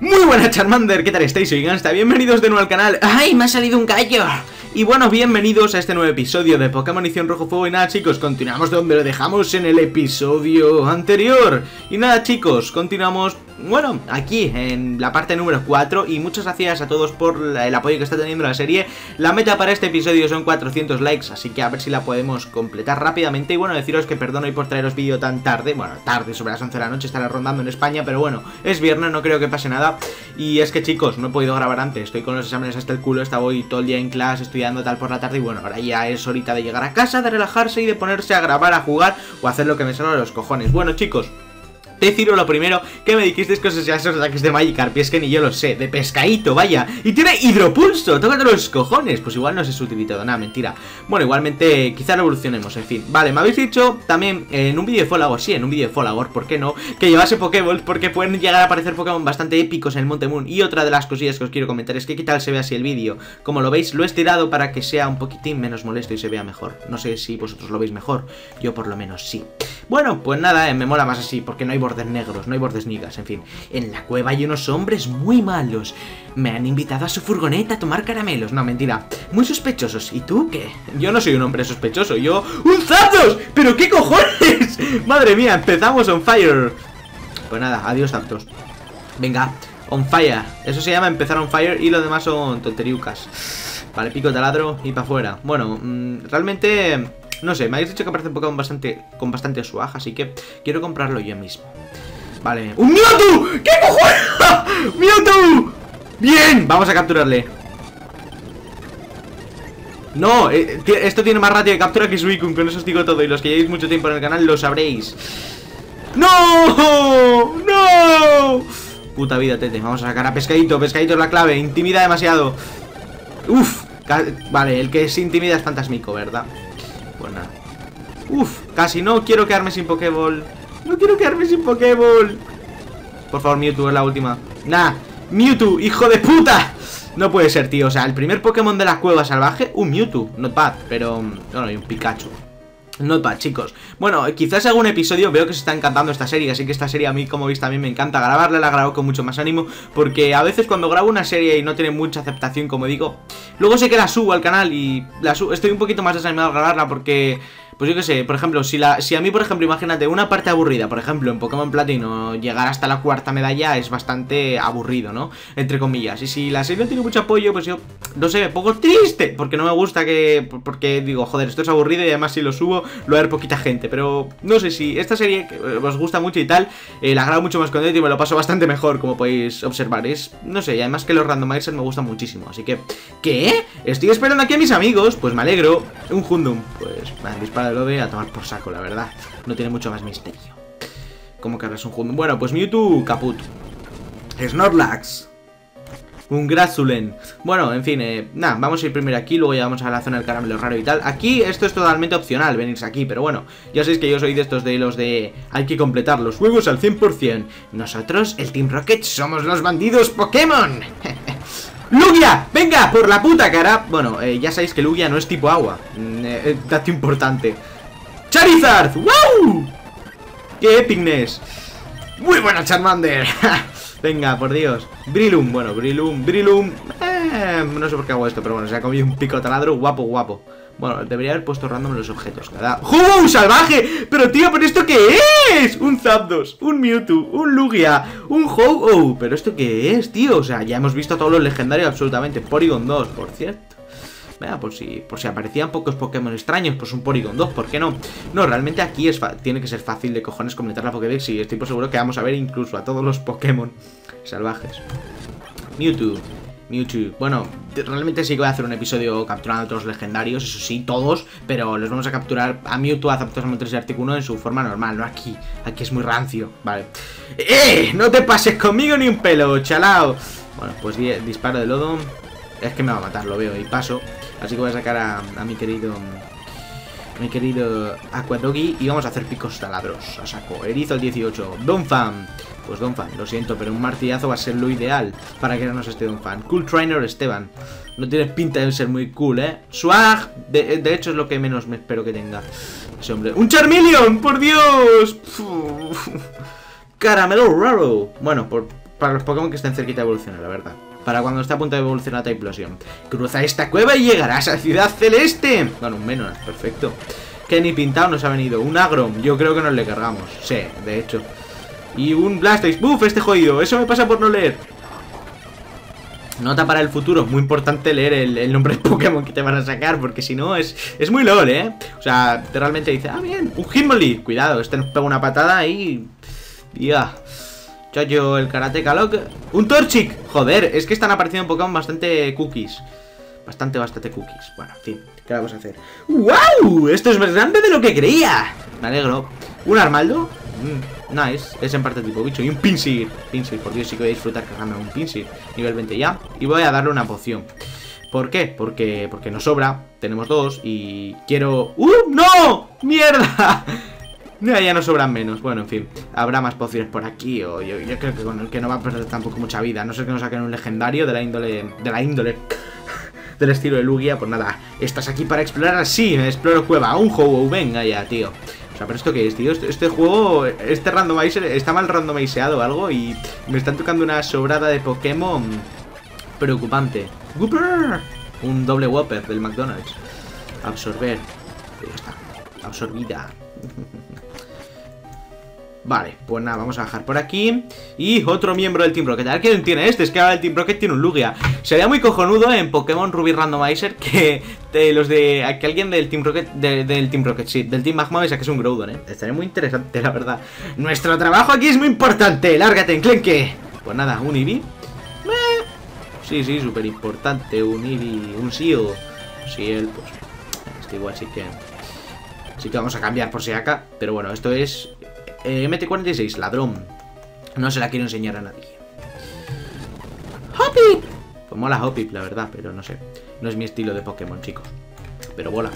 Muy buenas Charmander, ¿qué tal estáis? Soy Gansta, bienvenidos de nuevo al canal ¡Ay, me ha salido un gallo! Y bueno, bienvenidos a este nuevo episodio de Pokémon Edición Rojo Fuego Y nada chicos, continuamos donde lo dejamos en el episodio anterior Y nada chicos, continuamos bueno, aquí en la parte número 4 y muchas gracias a todos por el apoyo que está teniendo la serie. La meta para este episodio son 400 likes, así que a ver si la podemos completar rápidamente. Y bueno, deciros que perdono hoy por traeros vídeo tan tarde, bueno, tarde, sobre las 11 de la noche estará rondando en España, pero bueno, es viernes, no creo que pase nada. Y es que chicos, no he podido grabar antes, estoy con los exámenes hasta el culo, estaba hoy todo el día en clase estudiando tal por la tarde y bueno, ahora ya es horita de llegar a casa, de relajarse y de ponerse a grabar, a jugar o a hacer lo que me salga de los cojones. Bueno chicos, Deciros lo primero que me dijisteis que os esos ataques de Magikarp es que ni yo lo sé, de pescadito, vaya. Y tiene hidropulso, tócate los cojones. Pues igual no ha utilizado, nada, mentira. Bueno, igualmente, quizá revolucionemos, en fin. Vale, me habéis dicho también en un vídeo de Folagor Sí, en un vídeo de Folagor, ¿por qué no? Que llevase Pokéball, porque pueden llegar a aparecer Pokémon bastante épicos en el Monte Moon. Y otra de las cosillas que os quiero comentar es que qué tal se ve así el vídeo Como lo veis, lo he estirado para que sea un poquitín menos molesto y se vea mejor. No sé si vosotros lo veis mejor, yo por lo menos sí. Bueno, pues nada, eh, me mola más así, porque no hay bordes negros, no hay bordes nigas, en fin. En la cueva hay unos hombres muy malos. Me han invitado a su furgoneta a tomar caramelos. No, mentira. Muy sospechosos. ¿Y tú qué? Yo no soy un hombre sospechoso, yo... ¡Un Zapdos! ¿Pero qué cojones? Madre mía, empezamos on fire. Pues nada, adiós Zapdos. Venga, on fire. Eso se llama empezar on fire y lo demás son tonteriucas. Vale, pico taladro y para afuera. Bueno, mmm, realmente no sé, me habéis dicho que parece un Pokémon bastante, con bastante swag, así que quiero comprarlo yo mismo. Vale. ¡Un Mewtwo! ¿Qué cojones? ¡Mewtwo! ¡Bien! Vamos a capturarle. No, eh, esto tiene más ratio de captura que Suicune, con eso os digo todo. Y los que llevéis mucho tiempo en el canal lo sabréis. ¡No! ¡No! Puta vida, tete. Vamos a sacar a Pescadito. Pescadito es la clave. Intimida demasiado. Uf. Vale, el que se intimida es fantasmico, ¿verdad? Uf, casi no quiero quedarme sin Pokéball. No quiero quedarme sin Pokéball. Por favor, Mewtwo es la última. Nah, Mewtwo, hijo de puta. No puede ser, tío. O sea, el primer Pokémon de la cueva salvaje, un Mewtwo. Not bad, pero... No, hay un Pikachu. Not bad, chicos. Bueno, quizás algún episodio veo que se está encantando esta serie, así que esta serie a mí, como veis, también me encanta grabarla, la grabo con mucho más ánimo, porque a veces cuando grabo una serie y no tiene mucha aceptación, como digo, luego sé que la subo al canal y la subo, estoy un poquito más desanimado a grabarla porque pues yo qué sé, por ejemplo, si, la, si a mí, por ejemplo, imagínate una parte aburrida, por ejemplo, en Pokémon Platino, llegar hasta la cuarta medalla es bastante aburrido, ¿no? Entre comillas. Y si la serie no tiene mucho apoyo, pues yo, no sé, poco triste, porque no me gusta que, porque digo, joder, esto es aburrido y además si lo subo, lo va a ver poquita gente. Pero no sé si esta serie eh, os gusta mucho y tal, eh, la grabo mucho más contento y me lo paso bastante mejor, como podéis observar. Es, no sé, y además que los randomizers me gustan muchísimo. Así que, ¿qué? Estoy esperando aquí a mis amigos, pues me alegro. Un Hundum, pues, me han disparado lo de a tomar por saco, la verdad. No tiene mucho más misterio. ¿Cómo cargas un juego? Bueno, pues Mewtwo, caput. Snorlax. Un Grazulen. Bueno, en fin, eh, nada, vamos a ir primero aquí, luego ya vamos a la zona del caramelo raro y tal. Aquí esto es totalmente opcional, venirse aquí, pero bueno, ya sabéis que yo soy de estos de los de... Hay que completar los juegos al 100%. Nosotros, el Team Rocket, somos los bandidos Pokémon. ¡Lugia! ¡Venga! ¡Por la puta cara! Bueno, eh, ya sabéis que Lugia no es tipo agua. Mm, eh, eh, dato importante. ¡Charizard! ¡Wow! ¡Qué epicness! ¡Muy buena Charmander! Venga, por Dios. Brilum, bueno, Brilum, Brilum. Eh, no sé por qué hago esto, pero bueno, se ha comido un pico taladro guapo, guapo. Bueno, debería haber puesto random los objetos, ¿verdad? ¡Oh, salvaje! Pero tío, ¿pero esto qué es? Un Zapdos, un Mewtwo, un Lugia, un Ho-Oh ¿Pero esto qué es, tío? O sea, ya hemos visto todos los legendarios absolutamente Porygon 2, por cierto Vea, por si, por si aparecían pocos Pokémon extraños, pues un Porygon 2, ¿por qué no? No, realmente aquí es tiene que ser fácil de cojones completar la Pokédex y estoy por seguro que vamos a ver incluso a todos los Pokémon salvajes. Mewtwo, Mewtwo. Bueno, realmente sí que voy a hacer un episodio capturando a otros legendarios, eso sí, todos, pero los vamos a capturar a Mewtwo, a Zapdos, a 3 y Articuno en su forma normal, no aquí. Aquí es muy rancio, vale. ¡Eh! No te pases conmigo ni un pelo, chalao. Bueno, pues disparo de lodo. Es que me va a matar, lo veo, y paso. Así que voy a sacar a, mi querido... Mi querido Aquadogi y vamos a hacer picos taladros a saco. Erizo el 18. Donphan. Pues Donphan, lo siento, pero un martillazo va a ser lo ideal para que no nos esté Donphan. Cool Trainer Esteban. No tienes pinta de ser muy cool, ¿eh? Swag, de, hecho es lo que menos me espero que tenga ese hombre. ¡Un Charmeleon! ¡Por Dios! Caramelo raro. Bueno, por, para los Pokémon que estén cerquita de evolucionar, la verdad. Para cuando esté a punto de evolucionar a Typhlosion. Cruza esta cueva y llegarás a Ciudad Celeste. Bueno, un menos, perfecto. Kenny Pintado nos ha venido. Un Agrom, yo creo que nos le cargamos. Sí, de hecho. Y un Blastoise. ¡Buf! Este jodido. Eso me pasa por no leer. Nota para el futuro, muy importante leer el, nombre de Pokémon que te van a sacar, porque si no es, es muy LOL, ¿eh? O sea, te realmente dice, ah, bien, un Hitmonlee, cuidado, este nos pega una patada y... Ya. Choyo, el Karateka Lock. Un Torchic, joder, es que están apareciendo Pokémon bastante cookies. Bastante, bastante cookies. Bueno, en fin, ¿qué vamos a hacer? ¡Wow! Esto es más grande de lo que creía. Me alegro. ¿Un Armaldo? Mm, nice, es en parte tipo bicho. Y un Pinsir. Pinsir, por Dios, sí que voy a disfrutar cagando un Pinsir. Nivel 20 ya. Y voy a darle una poción. ¿Por qué? Porque, porque nos sobra. Tenemos dos y quiero... ¡Uh! ¡No! ¡Mierda! Ya, ya nos sobran menos. Bueno, en fin. Habrá más pociones por aquí. O yo, creo que con el que no va a perder tampoco mucha vida. No sé que nos saquen un legendario de la índole. De la índole. del estilo de Lugia. Pues nada. ¿Estás aquí para explorar? Sí, exploro cueva. Un juego. Venga ya, tío. O sea, pero esto qué es, tío. Este, este, juego, este randomizer está mal randomizado o algo y me están tocando una sobrada de Pokémon preocupante. ¡Whopper! Un doble Whopper del McDonald's. Absorber. Ya está. Absorbida. Vale, pues nada, vamos a bajar por aquí. Y otro miembro del Team Rocket. A ver quién tiene este, es que ahora el Team Rocket tiene un Lugia. Sería muy cojonudo en Pokémon Ruby Randomizer Que de los de... Que alguien del Team Rocket Del Team Rocket, sí, del Team Magma me saque un Groudon, eh. Estaría muy interesante, la verdad. Nuestro trabajo aquí es muy importante. Lárgate, enclenque. Pues nada, un Eevee. Eh, Sí, sí, súper importante Un Eevee, un Seal Seal, pues Este igual sí que... Sí que vamos a cambiar por si acá Pero bueno, esto es eh, MT-46, ladrón. No se la quiero enseñar a nadie. ¡Hoppip! Pues mola Hoppip, la verdad, pero no sé. No es mi estilo de Pokémon, chicos. Pero bola.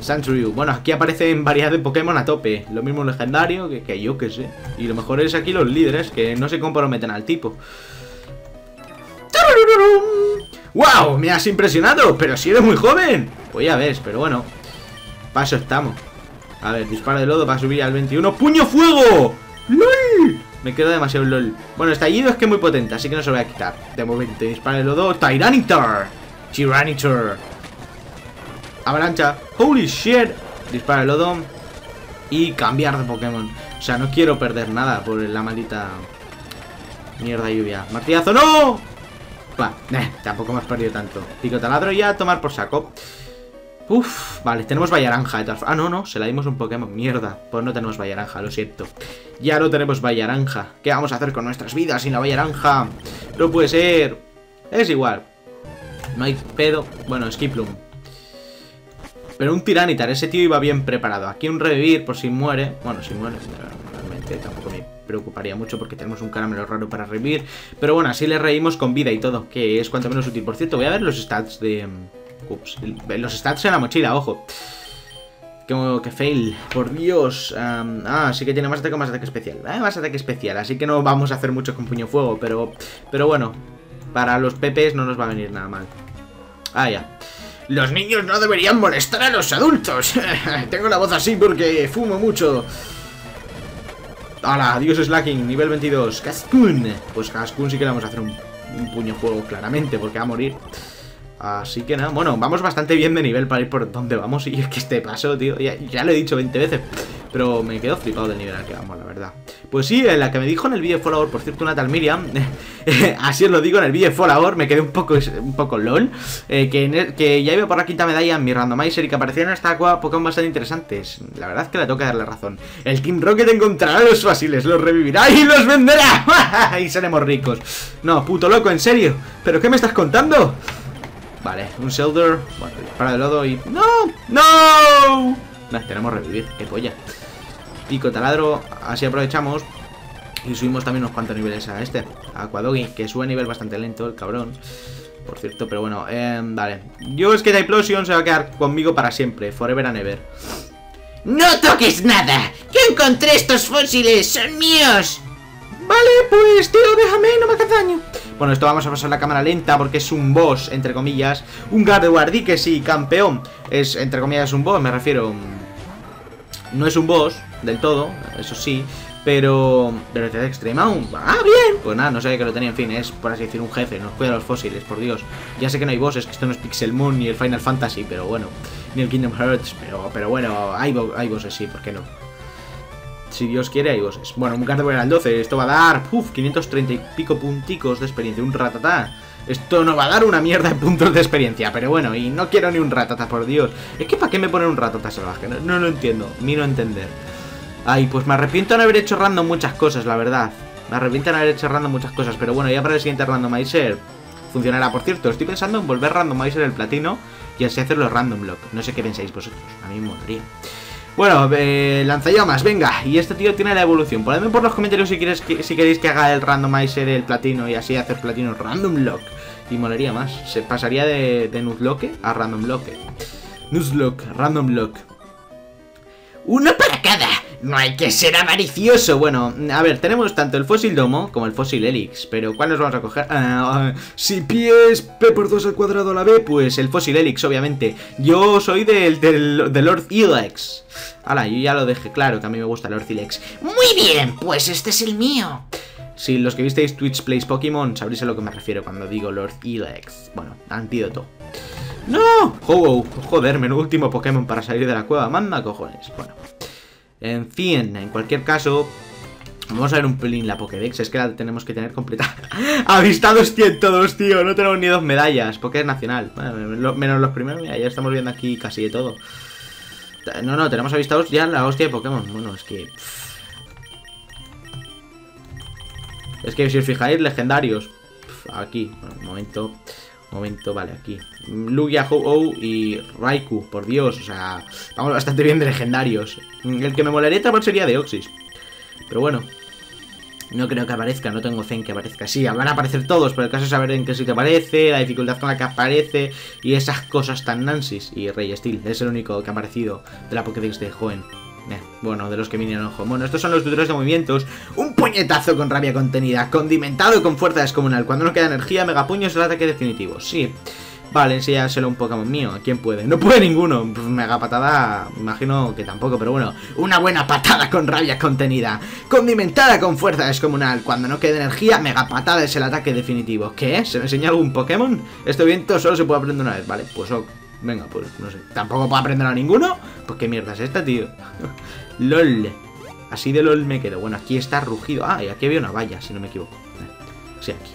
Sandshrew. Bueno, aquí aparecen variedad de Pokémon a tope. Lo mismo legendario que, que yo que sé. Y lo mejor es aquí los líderes, que no sé cómo lo meten al tipo. ¡Wow! Me has impresionado, pero si eres muy joven. Pues ya ves, pero bueno. Paso estamos. A ver, disparo de lodo para subir al 21. ¡Puño fuego! ¡LOL! Me quedo demasiado LOL. Bueno, estallido es que es muy potente, así que no se lo voy a quitar. De momento, disparo de lodo. Tyranitar. Tyranitar. Avalancha. Holy shit. Disparo de lodo. Y cambiar de Pokémon. O sea, no quiero perder nada por la maldita mierda lluvia. Martillazo, ¡no! Va, eh, tampoco hemos perdido tanto. Pico taladro ya, tomar por saco. Uf, vale, tenemos Vallaranja Ah, no, no, se la dimos un Pokémon, mierda Pues no tenemos Vallaranja, lo siento. Ya no tenemos Vallaranja ¿Qué vamos a hacer con nuestras vidas sin la Vallaranja? No puede ser. Es igual. No hay pedo. Bueno, Skiplum Pero un Tiranitar, ese tío iba bien preparado. Aquí un revivir por si muere. Bueno, si muere, realmente tampoco me preocuparía mucho Porque tenemos un caramelo raro para revivir. Pero bueno, así le reímos con vida y todo Que es cuanto menos útil. Por cierto, voy a ver los stats de... Ups, los stats en la mochila, ojo. Que, que fail, por Dios. ah, sí que tiene más ataque más ataque especial. Ah, más ataque especial, así que no vamos a hacer mucho con puño fuego, pero, pero bueno. Para los pepes no nos va a venir nada mal. Ah, ya. Los niños no deberían molestar a los adultos. Tengo la voz así porque fumo mucho. ¡Hala! Dios Slacking, nivel 22. Cascun. Pues Cascun sí que le vamos a hacer un puño fuego claramente porque va a morir. Así que nada, bueno, vamos bastante bien de nivel para ir por donde vamos Y es que este paso, tío, ya, lo he dicho 20 veces Pero me quedo flipado del nivel al que vamos, la verdad. Pues sí, la que me dijo en el vídeo Follower, por cierto, una tal Miriam Así os lo digo, en el vídeo Follower me quedé un poco, un poco lol eh, que, que ya iba por la quinta medalla en mi randomizer Y que aparecieron esta aqua Pokémon bastante interesantes. La verdad es que le que darle razón. El Team Rocket encontrará los fáciles, los revivirá y los venderá. Y seremos ricos. No, puto loco, ¿en serio? ¿Pero qué me estás contando? Vale, un Shelter. Bueno, para de lodo y... ¡No! ¡No! Nah, tenemos revivir. ¡Qué polla! Pico taladro. Así aprovechamos. Y subimos también unos cuantos niveles a este. A Aquadogi, que sube a nivel bastante lento, el cabrón. Por cierto, pero bueno, eh, vale. Yo es que Typlosion se va a quedar conmigo para siempre. Forever and ever. ¡No toques nada! ¡Que encontré estos fósiles! ¡Son míos! Vale, pues tío, déjame, no me hagas daño Bueno, esto vamos a pasar la cámara lenta porque es un boss, entre comillas Un Gardevoir, que sí, campeón Es, entre comillas, un boss, me refiero No es un boss, del todo, eso sí Pero... Velocidad extrema aún... Ah, bien. Pues nada, no sabía que lo tenía. En fin, es por así decir un jefe. Nos cuida los fósiles, por Dios. Ya sé que no hay bosses, que esto no es Pixel Moon ni el Final Fantasy, pero bueno. Ni el Kingdom Hearts, pero, pero bueno, hay, hay bosses, sí, ¿por qué no? Si Dios quiere, hay bosses. Bueno, un carta al 12. Esto va a dar, uf, 530 y pico punticos de experiencia. Un ratatá. Esto no va a dar una mierda de puntos de experiencia, pero bueno, y no quiero ni un ratata, por Dios. Es que ¿para qué me ponen un ratata salvaje? No, lo entiendo, ni no entender. Ay, pues me arrepiento de no haber hecho random muchas cosas, la verdad. Me arrepiento de no haber hecho random muchas cosas, pero bueno, ya para el siguiente randomizer funcionará. Por cierto, estoy pensando en volver randomizer el platino y así hacerlo random lock. No sé qué pensáis vosotros, a mí me molaría. Bueno, eh, lanzallamas, venga. Y este tío tiene la evolución. Ponedme por los comentarios si, quieres que, si queréis que haga el randomizer el platino y así hacer platino random lock. Y molaría más. Se pasaría de, de Nuzlocke a random lock. Nuzlocke, random lock. Uno para cada. No hay que ser avaricioso. Bueno, a ver, tenemos tanto el fósil domo como el fósil helix. Pero ¿cuál nos vamos a coger? Ah, si Pi es P por 2 al cuadrado a la B, pues el fósil helix, obviamente. Yo soy del, del, del Lord Helix. Hala, yo ya lo dejé claro que a mí me gusta el Lord Helix. Muy bien, pues este es el mío. Si los que visteis Twitch Plays Pokémon sabréis a lo que me refiero cuando digo Lord Elex. Bueno, antídoto. ¡No! Oh, joder, menudo último Pokémon para salir de la cueva. Manda cojones. Bueno. En fin, en cualquier caso. Vamos a ver un pelín la Pokédex. Es que la tenemos que tener completa. Avistados 102, tío. No tenemos ni dos medallas. Porque es nacional. Menos los primeros. Mira, ya estamos viendo aquí casi de todo. No, no, tenemos avistados ya la hostia de Pokémon. Bueno, es que. Es que si os fijáis, legendarios. Aquí, bueno, un momento. Momento, vale, aquí. Lugia, Ho-Oh y Raikou, por Dios. O sea, vamos bastante bien de legendarios. El que me molaría vez sería de Oxys. Pero bueno. No creo que aparezca, no tengo fe en que aparezca. Sí, van a aparecer todos, pero el caso es saber en qué sitio aparece, la dificultad con la que aparece y esas cosas tan nansis. Y Rey Steel, es el único que ha aparecido de la Pokédex de Joen. Eh, bueno, de los que vinieron ojo. Bueno, estos son los tutores de movimientos. Un puñetazo con rabia contenida, condimentado con fuerza descomunal. Cuando no queda energía, megapuño es el ataque definitivo. Sí. Vale, enséñaselo a un Pokémon mío. ¿A quién puede? No puede ninguno. Mega patada, imagino que tampoco, pero bueno. Una buena patada con rabia contenida. Condimentada con fuerza descomunal. Cuando no quede energía, mega patada es el ataque definitivo. ¿Qué? ¿Se me enseña algún Pokémon? Este viento solo se puede aprender una vez, ¿vale? Pues ok. Venga, pues no sé. ¿Tampoco puedo aprender a ninguno? Pues qué mierda es esta, tío. LOL. Así de LOL me quedo. Bueno, aquí está rugido. Ah, y aquí había una valla, si no me equivoco. Sí, aquí.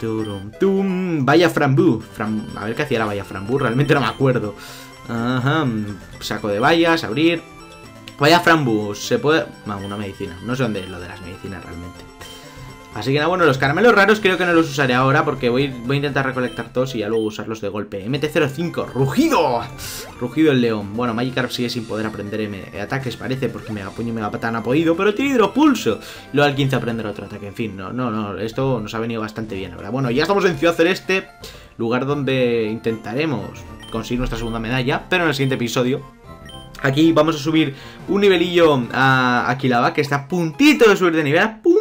Turum, tum. Vaya frambú. Fram- A ver qué hacía la valla frambú. Realmente no me acuerdo. Ajá. Saco de vallas, abrir. Vaya frambú. Se puede. Ah, una medicina. No sé dónde es lo de las medicinas realmente. Así que nada, bueno, los caramelos raros creo que no los usaré ahora porque voy, voy a intentar recolectar todos y ya luego usarlos de golpe. MT-05, rugido. Rugido el león. Bueno, Magikarp sigue sin poder aprender M ataques, parece, porque Megapuño y Megapata no ha podido, pero tiene hidropulso. Luego al 15 aprenderá otro ataque. En fin, no, no, no, esto nos ha venido bastante bien, la verdad. Bueno, ya estamos en Ciudad Celeste, lugar donde intentaremos conseguir nuestra segunda medalla, pero en el siguiente episodio Aquí vamos a subir un nivelillo a, a Kilaba, que está a puntito de subir de nivel, a puntito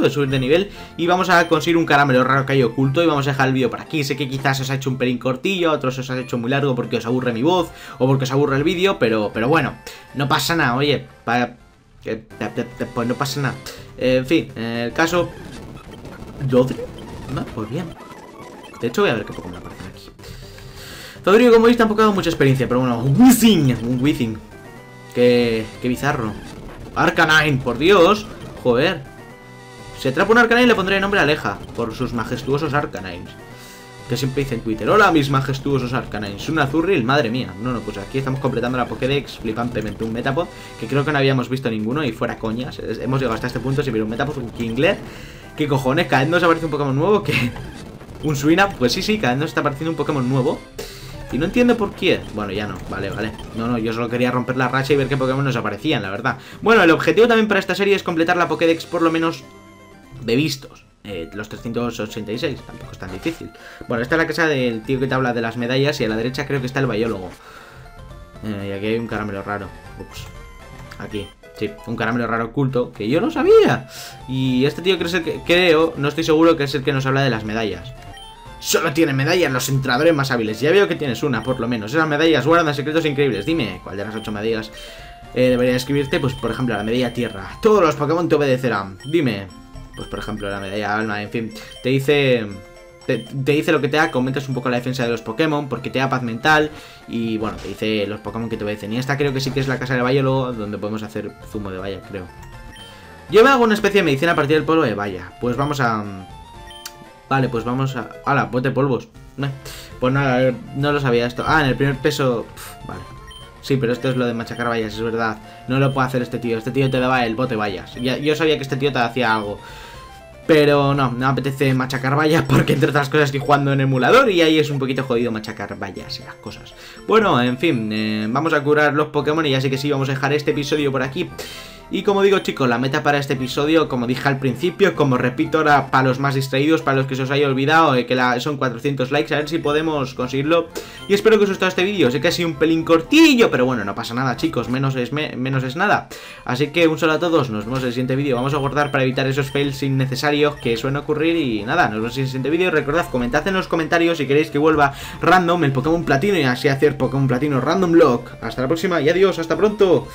de subir de nivel. Y vamos a conseguir un caramelo raro que hay oculto y vamos a dejar el vídeo por aquí. Sé que quizás os ha hecho un pelín cortillo, otros os ha hecho muy largo porque os aburre mi voz o porque os aburre el vídeo, pero, pero bueno, no pasa nada, oye, pues no pasa nada. Eh, en fin, eh, el caso... ¿Dodri? No, pues bien. De hecho voy a ver qué Pokémon aparecen aquí. Rodrigo, como veis, tampoco ha dado mucha experiencia, pero bueno, un Wizzing, un Wizzing. Qué, qué bizarro. Arcanine, por Dios. Joder. Si atrapa un Arcanine le pondré el nombre Aleja, por sus majestuosos Arcanines. Que siempre dice en Twitter, hola mis majestuosos Arcanines. Un Azurril, madre mía. No, no, pues aquí estamos completando la Pokédex flipantemente. Un Metapod, que creo que no habíamos visto ninguno y fuera coñas. Hemos llegado hasta este punto sin ver un Metapod, un Kingler. ¿Qué cojones? Cada vez nos aparece un Pokémon nuevo que... Un Suina, pues sí, sí, cada vez nos está apareciendo un Pokémon nuevo. Y no entiendo por qué. Bueno, ya no, vale, vale. No, no, yo solo quería romper la racha y ver qué Pokémon nos aparecían, la verdad. Bueno, el objetivo también para esta serie es completar la Pokédex por lo menos de vistos. Eh, los 386, tampoco es tan difícil. Bueno, esta es la casa del tío que te habla de las medallas y a la derecha creo que está el biólogo. Eh, y aquí hay un caramelo raro. Ups. Aquí. Sí, un caramelo raro oculto que yo no sabía. Y este tío creo, es el que, creo, no estoy seguro que es el que nos habla de las medallas. Solo tiene medallas los entrenadores más hábiles. Ya veo que tienes una, por lo menos. Esas medallas guardan secretos increíbles. Dime, ¿cuál de las ocho medallas eh, debería escribirte, pues por ejemplo, la medalla tierra. Todos los Pokémon te obedecerán. Dime, pues por ejemplo, la medalla alma, en fin, te dice... Te, dice lo que te da, comentas un poco la defensa de los Pokémon, porque te da paz mental, y bueno, te dice los Pokémon que te obedecen. Y esta creo que sí que es la casa de Bayolo, donde podemos hacer zumo de valla, creo. Yo me hago una especie de medicina a partir del polvo de valla. Pues vamos a... Vale, pues vamos a... ¡Hala! Bote polvos. Pues nada, no lo sabía esto. Ah, en el primer peso... Pf, vale. Sí, pero esto es lo de machacar vallas, es verdad. No lo puede hacer este tío. Este tío te daba el bote vallas. Ya- yo sabía que este tío te hacía algo. Pero no, no me apetece machacar vallas porque entre otras cosas estoy jugando en emulador y ahí es un poquito jodido machacar vallas y las cosas. Bueno, en fin, eh, vamos a curar los Pokémon y ya sé que sí, vamos a dejar este episodio por aquí. Y como digo chicos, la meta para este episodio, como dije al principio, como repito ahora para los más distraídos, para los que se os haya olvidado, eh, que la- son 400 likes, a ver si podemos conseguirlo. Y espero que os haya gustado este vídeo, sé que ha sido un pelín cortillo, pero bueno, no pasa nada chicos, menos es, me- menos es nada. Así que un saludo a todos, nos vemos en el siguiente vídeo, vamos a guardar para evitar esos fails innecesarios que suelen ocurrir y nada, nos vemos en el siguiente vídeo. Recordad, comentad en los comentarios si queréis que vuelva random el Pokémon Platino y así hacer Pokémon Platino Random Lock. Hasta la próxima y adiós, hasta pronto.